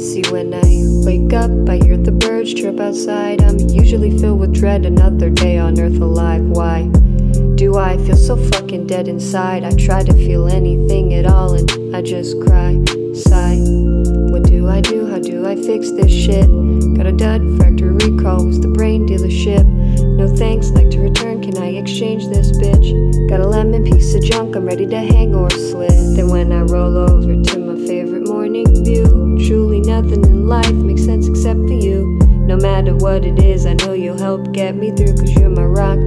See, when I wake up, I hear the birds chirp outside. I'm usually filled with dread, another day on earth alive. Why do I feel so fucking dead inside? I try to feel anything at all, and I just cry, sigh. What do I do? How do I fix this shit? Got a dud, factory recall, was the brain dealership. No thanks, like to return, can I exchange this bitch? Got a lemon piece of junk, I'm ready to hang or slit. Then when I roll over to nothing in life makes sense except for you. No matter what it is, I know you'll help get me through, cause you're my rock,